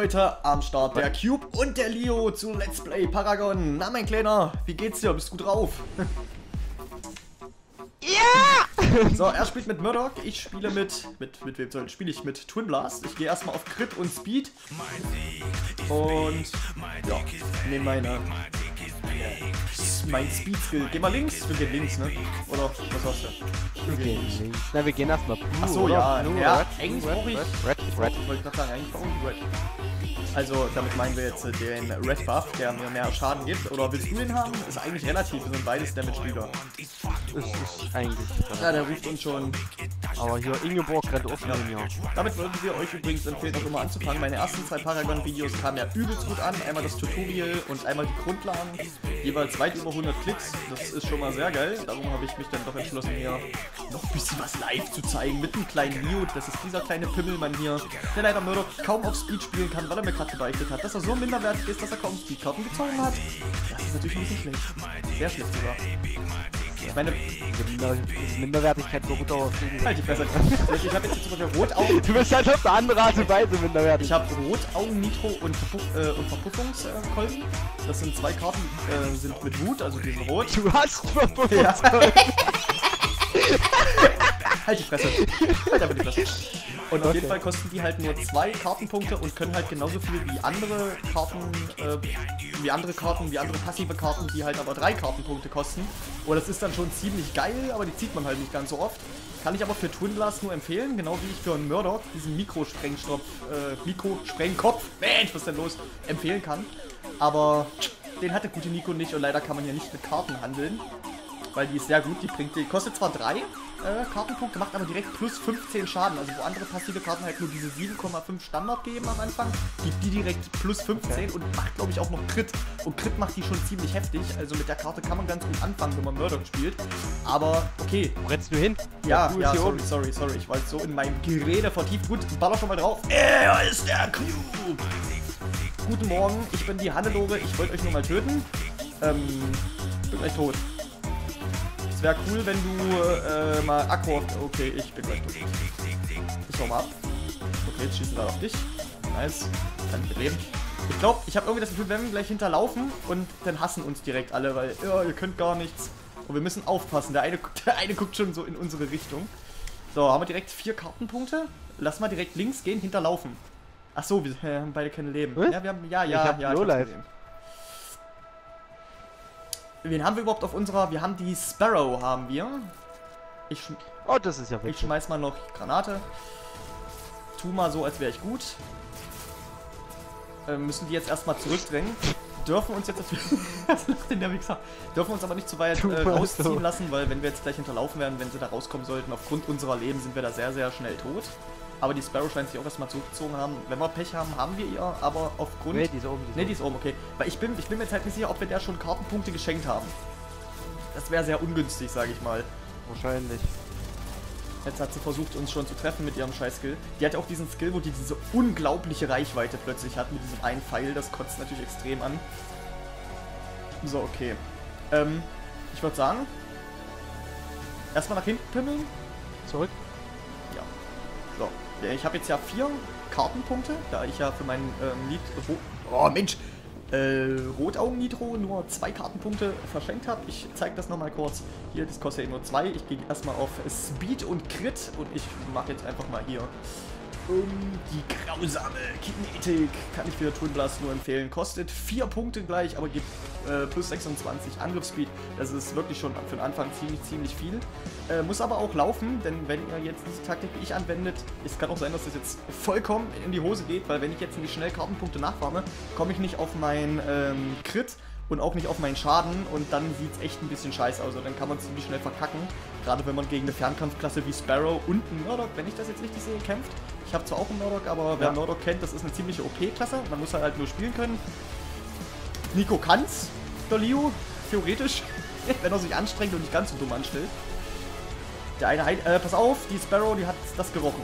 Leute, am Start der Cube und der Leo zu Let's Play Paragon. Na mein Kleiner, wie geht's dir? Bist du gut drauf? Ja! So, er spielt mit Murdoch, ich spiele mit, mit, mit wem soll spiele ich? Mit Twin Blast. Ich gehe erstmal auf Crit und Speed. Und, ja, nehme meine, mein Speed Skill. Geh mal links, wir gehen links, ne? Oder, was hast du? Wir gehen links. Na, wir gehen erstmal Blue, Ach so, oder? ja, Blue, ja, Red, eigentlich Red, brauche ich- Red, Red, Red. Ich wollte gerade sagen, eigentlich brauchen wir Red. Also, damit meinen wir jetzt äh, den Red Buff, der mir mehr Schaden gibt. Oder willst du den haben? Ist eigentlich relativ, wir sind beides Damage-Spieler. Das ist eigentlich... Ja, der ruft uns schon. Aber hier, Ingeborg rennt offen in mir. Damit würden wir euch übrigens empfehlen, auch immer anzufangen. Meine ersten zwei Paragon-Videos kamen ja übelst gut an. Einmal das Tutorial und einmal die Grundlagen. Jeweils weit über 100 Klicks. Das ist schon mal sehr geil. Darum habe ich mich dann doch entschlossen, hier noch ein bisschen was live zu zeigen. Mit einem kleinen Mute. Das ist dieser kleine Pimmelmann hier, der leider Murdoch kaum auf Speed spielen kann, weil er mir gerade gebeichtet hat, dass er so minderwertig ist, dass er kaum Speedkarten gezogen hat. Das ist natürlich ein bisschen schlecht. Sehr schlecht sogar. Ich meine, Minder, Minderwertigkeit beruht auch auf halt die Fresse. Ich habe jetzt zum Beispiel Rotaugen. Du bist halt auf eine andere Art und Weise minderwertig. Ich habe Rotaugen, Nitro und, Verpuff äh, und Verpuffungskolben. Das sind zwei Karten, äh, sind mit Wut, also die sind rot. Du hast verpufft. Ja. halt die Fresse. Halt einfach die Fresse. Und auf Okay. jeden Fall kosten die halt nur zwei Kartenpunkte und können halt genauso viel wie andere Karten, äh, wie andere Karten, wie andere passive Karten, die halt aber drei Kartenpunkte kosten. Und das ist dann schon ziemlich geil, aber die zieht man halt nicht ganz so oft. Kann ich aber für Twin Blast nur empfehlen, genau wie ich für einen Murdoch diesen Mikrosprengstoff, äh, Mikrosprengkopf, Mensch, was ist denn los, empfehlen kann. Aber den hatte gute Nico nicht und leider kann man hier nicht mit Karten handeln weil die ist sehr gut. Die bringt, die kostet zwar drei äh, Kartenpunkte, macht aber direkt plus 15 Schaden. Also wo andere passive Karten halt nur diese 7,5 Standard geben am Anfang, gibt die direkt plus 15 und macht glaube ich auch noch Crit. Und Crit macht die schon ziemlich heftig. Also mit der Karte kann man ganz gut anfangen, wenn man Murdoch spielt. Aber okay, Wo rennst du hin? ja, ja, hier sorry, oben. sorry, sorry. Ich war jetzt so in meinem Gerede vertieft. Gut, baller schon mal drauf. Er ist der Cube. Guten Morgen, ich bin die Hannelore. Ich wollte euch nur mal töten. Ähm, ich bin gleich tot. Es wäre cool, wenn du äh, mal Akku... Okay, ich bin gleich tot. Ich hau mal ab. Okay, jetzt schießen wir auf dich. Nice. Kann ich mitleben. Ich glaube, ich habe irgendwie das Gefühl, wenn wir gleich hinterlaufen und dann hassen uns direkt alle, weil ja, ihr könnt gar nichts. Und wir müssen aufpassen. Der eine, guckt- der eine guckt schon so in unsere Richtung. So, haben wir direkt vier Kartenpunkte. Lass mal direkt links gehen, hinterlaufen. Ach so, wir äh, haben beide keine Leben. Was? Ja, wir haben ja, Ich ja, hab ja. Hab's gesehen. Wen haben wir überhaupt auf unserer? Wir haben die Sparrow, haben wir. Ich, Oh, das ist ja ich witzig. schmeiß mal noch Granate. Tu mal so, als wäre ich gut. Äh, müssen die jetzt erstmal zurückdrängen. Dürfen uns jetzt... Was lacht denn der Wichser? Dürfen uns aber nicht zu weit äh, rausziehen so. lassen, weil wenn wir jetzt gleich hinterlaufen werden, wenn sie da rauskommen sollten, aufgrund unserer Leben sind wir da sehr, sehr schnell tot. Aber die Sparrow scheint sich auch erstmal zurückgezogen haben. Wenn wir Pech haben, haben wir ihr, aber aufgrund... Nee, die ist oben. Ne, die ist oben, okay. Weil ich bin, ich bin mir jetzt halt nicht sicher, ob wir der schon Kartenpunkte geschenkt haben. Das wäre sehr ungünstig, sage ich mal. Wahrscheinlich. Jetzt hat sie versucht, uns schon zu treffen mit ihrem Scheiß-Skill. Die hat ja auch diesen Skill, wo die diese unglaubliche Reichweite plötzlich hat mit diesem einen Pfeil. Das kotzt natürlich extrem an. So, okay. Ähm, ich würde sagen, erstmal nach hinten pimmeln. Zurück. Ja. So, ich habe jetzt ja vier Kartenpunkte, da ich ja für meinen ähm, Lied... Oh, Mensch! Äh, Rotaugen-Nitro nur zwei Kartenpunkte verschenkt habe. Ich zeige das nochmal kurz. Hier, das kostet ja nur zwei. Ich gehe erstmal auf Speed und Crit und ich mache jetzt einfach mal hier um die grausame Kinetik. Kann ich für Twin Blast nur empfehlen. Kostet vier Punkte gleich, aber gibt äh, plus 26 Angriffsspeed. Das ist wirklich schon für den Anfang ziemlich, ziemlich viel. Äh, muss aber auch laufen, denn wenn ihr jetzt diese Taktik wie ich anwendet, es kann auch sein, dass das jetzt vollkommen in die Hose geht, weil wenn ich jetzt nicht schnell Kartenpunkte nachfarme, komme ich nicht auf mein ähm, Crit und auch nicht auf meinen Schaden und dann sieht es echt ein bisschen scheiße aus. Also dann kann man ziemlich schnell verkacken. Gerade wenn man gegen eine Fernkampfklasse wie Sparrow und Murdoch, wenn ich das jetzt richtig sehe, kämpft. Ich habe zwar auch einen Murdoch, aber wer Ja. Murdoch kennt, das ist eine ziemliche OP-Klasse. Man muss halt nur spielen können. Nico kann's, der Leo, theoretisch, wenn er sich anstrengt und nicht ganz so dumm anstellt. Der eine, Heid- äh, pass auf, die Sparrow, die hat das gerochen.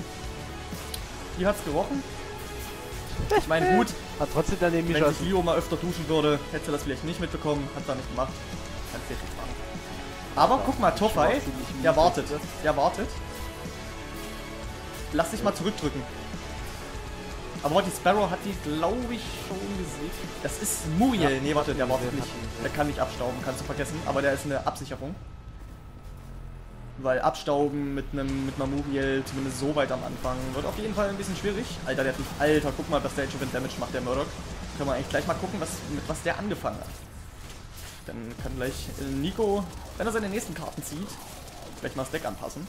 Die hat's gerochen. Ich meine, gut, Hat trotzdem daneben wenn sich Leo mal öfter duschen würde, hätte sie das vielleicht nicht mitbekommen. Hat er nicht gemacht. Kannst du jetzt nicht machen. Aber guck mal, Toffei, der wartet. Der wartet. Lass dich mal zurückdrücken. Aber die Sparrow hat die, glaube ich, schon gesehen. Das ist Muriel. Ja, nee, warte, der wartet nicht. Der kann nicht abstauben, kannst du vergessen. Aber der ist eine Absicherung. Weil abstauben mit einem mit einer Muriel, zumindest so weit am Anfang, wird auf jeden Fall ein bisschen schwierig. Alter, der hat nicht. Alter, guck mal, was der Ancient Damage macht, der Murdoch. Können wir eigentlich gleich mal gucken, was, mit was der angefangen hat. Dann kann gleich äh, Nico, wenn er seine nächsten Karten zieht, gleich mal das Deck anpassen.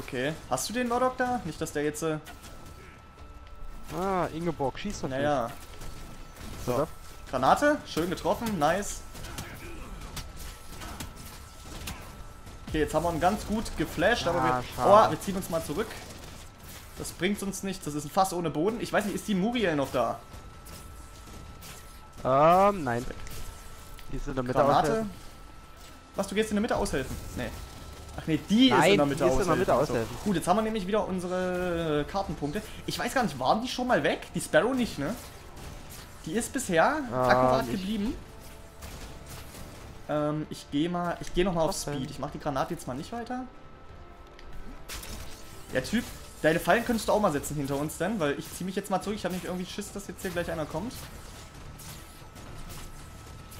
Okay. Hast du den Murdoch da? Nicht, dass der jetzt. Äh, Ah, Ingeborg, schießt doch nicht. naja. So. Granate, schön getroffen, nice. Okay, jetzt haben wir ihn ganz gut geflasht, aber Ah, wir, schade. oh, wir ziehen uns mal zurück. Das bringt uns nichts, das ist ein Fass ohne Boden. Ich weiß nicht, ist die Muriel noch da? Ähm, nein. Die ist in der Mitte Granate? Was, du gehst in der Mitte aushelfen? Nee. Ach nee, die ist Nein, in der Mitte die ist in der Mitte aushelfen. So. Gut, jetzt haben wir nämlich wieder unsere Kartenpunkte. Ich weiß gar nicht, waren die schon mal weg? Die Sparrow nicht, ne? Die ist bisher Ah, akkurat nicht. geblieben. Ähm, ich gehe mal, ich gehe noch mal auf denn? Speed. Ich mache die Granate jetzt mal nicht weiter. Der Typ, deine Fallen könntest du auch mal setzen hinter uns dann, weil ich ziehe mich jetzt mal zurück. Ich habe nicht irgendwie Schiss, dass jetzt hier gleich einer kommt.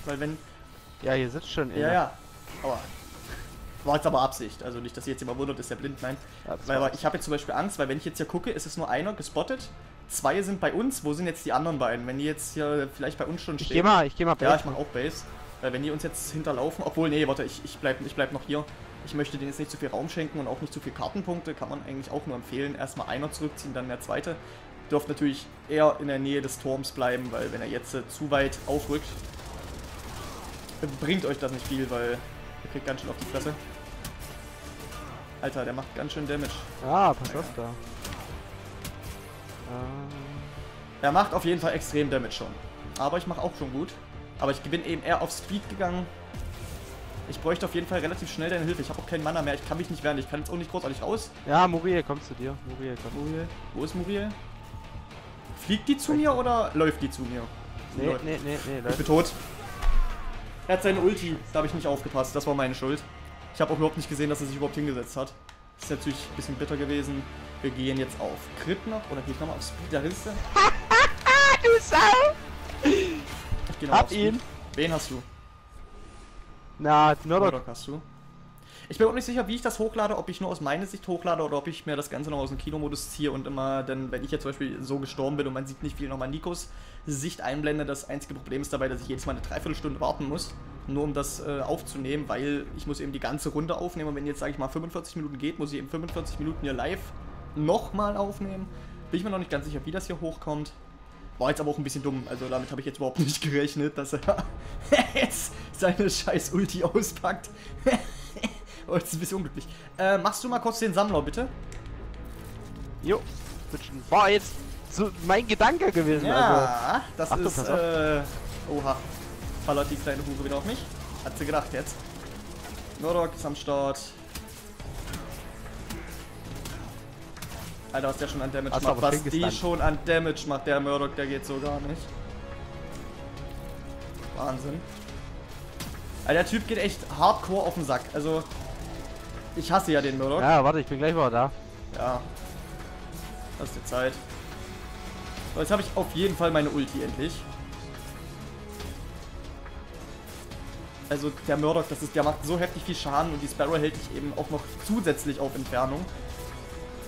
Weil wenn, Ja, hier sitzt schon ja, ja. Aber war jetzt aber Absicht. Also nicht, dass ihr jetzt immer wundert, ist der blind. Nein. Ja, Weil ich habe jetzt zum Beispiel Angst, weil wenn ich jetzt hier gucke, ist es nur einer gespottet. Zwei sind bei uns. Wo sind jetzt die anderen beiden? Wenn die jetzt hier vielleicht bei uns schon Ich stehen. geh mal, ich geh mal Ja, Base ich mache auch Base. Weil wenn die uns jetzt hinterlaufen, obwohl, nee, warte, ich, ich, bleib, ich bleib noch hier. Ich möchte denen jetzt nicht zu viel Raum schenken und auch nicht zu viel Kartenpunkte. Kann man eigentlich auch nur empfehlen. Erstmal einer zurückziehen, dann der zweite. Dürft natürlich eher in der Nähe des Turms bleiben, weil wenn er jetzt äh, zu weit aufrückt, äh, bringt euch das nicht viel, weil ihr kriegt ganz schön auf die Fresse. Alter, der macht ganz schön Damage. Ah, pass auf da. Ähm, Er macht auf jeden Fall extrem Damage schon. Aber ich mache auch schon gut. Aber ich bin eben eher auf Speed gegangen. Ich bräuchte auf jeden Fall relativ schnell deine Hilfe. Ich habe auch keinen Mana mehr. Ich kann mich nicht wehren. Ich kann jetzt auch nicht großartig raus. ja, Muriel kommt zu dir. Muriel kommt. Muriel. Wo ist Muriel? Fliegt die zu mir oder läuft die zu mir? Nee, läuft. nee, nee, nee, Ich bin tot. Er hat seine Ulti. Da habe ich nicht aufgepasst. Das war meine Schuld. Ich habe auch überhaupt nicht gesehen, dass er sich überhaupt hingesetzt hat. Ist natürlich ein bisschen bitter gewesen. Wir gehen jetzt auf Crit noch. Oder ich nochmal auf Speed? Da ist er. Du Sau! Ich noch Hab ihn. Wen hast du? Na, Murdoch. Murdoch hast du. Ich bin auch nicht sicher, wie ich das hochlade, ob ich nur aus meiner Sicht hochlade oder ob ich mir das Ganze noch aus dem Kinomodus ziehe und immer dann, wenn ich jetzt zum Beispiel so gestorben bin und man sieht nicht viel, nochmal Nikos Sicht einblende. Das einzige Problem ist dabei, dass ich jedes Mal eine Dreiviertelstunde warten muss, nur um das äh, aufzunehmen, weil ich muss eben die ganze Runde aufnehmen und wenn jetzt, sage ich mal, 45 Minuten geht, muss ich eben 45 Minuten hier live nochmal aufnehmen. Bin ich mir noch nicht ganz sicher, wie das hier hochkommt. War jetzt aber auch ein bisschen dumm, also damit habe ich jetzt überhaupt nicht gerechnet, dass er jetzt seine scheiß Ulti auspackt. oh, jetzt ist ein bisschen unglücklich. Äh, machst du mal kurz den Sammler, bitte? Jo. War jetzt so mein Gedanke gewesen. Also. Ja, das Achtung, ist, äh, oha. Ballert die kleine Hure wieder auf mich. Hat sie gedacht jetzt. Murdoch ist am Start. Alter, was der schon an Damage Hast macht. Was die schon an Damage macht, der Murdoch, der geht so gar nicht. Wahnsinn. Alter, der Typ geht echt hardcore auf den Sack. Also, ich hasse ja den Murdoch. Ja, warte, ich bin gleich mal da. Ja. Lass dir Zeit. So, jetzt habe ich auf jeden Fall meine Ulti endlich. Also der Murdoch, das ist, der macht so heftig viel Schaden und die Sparrow hält dich eben auch noch zusätzlich auf Entfernung.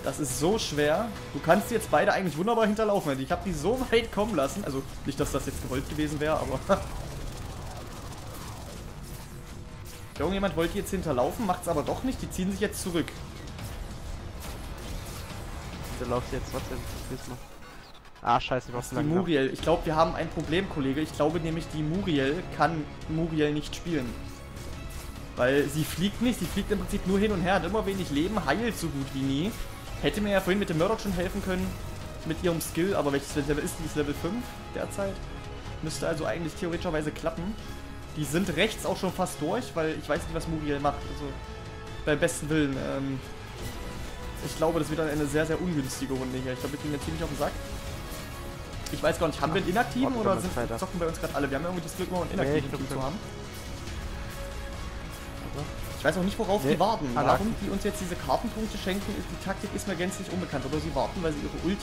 Das ist so schwer. Du kannst jetzt beide eigentlich wunderbar hinterlaufen. Ich habe die so weit kommen lassen. Also nicht, dass das jetzt gewollt gewesen wäre, aber... Irgendjemand wollte jetzt hinterlaufen, macht es aber doch nicht. Die ziehen sich jetzt zurück. Du laufst jetzt trotzdem. Diesmal. Ah, scheiße, hast ist die Muriel. Ich glaube, wir haben ein Problem, Kollege. Ich glaube nämlich, die Muriel kann Muriel nicht spielen. Weil sie fliegt nicht, sie fliegt im Prinzip nur hin und her, hat immer wenig Leben, heilt so gut wie nie. Hätte mir ja vorhin mit dem Murdoch schon helfen können, mit ihrem Skill, aber welches Level ist die? Ist Level 5 derzeit. Müsste also eigentlich theoretischerweise klappen. Die sind rechts auch schon fast durch, weil ich weiß nicht, was Muriel macht. Also, beim besten Willen. Ähm, ich glaube, das wird dann eine sehr, sehr ungünstige Runde hier. Ich glaube, wir kriegen jetzt ziemlich auf den Sack. Ich weiß gar nicht, haben wir einen Inaktiven oder sind, zocken bei uns gerade alle? Wir haben irgendwie das Glück, mal einen Nee, Inaktiven Team zu haben. Ich weiß auch nicht, worauf Nee, die warten. alle Warum die uns jetzt diese Kartenpunkte schenken, ist, die Taktik ist mir gänzlich unbekannt. Oder sie warten, weil sie ihre Ulti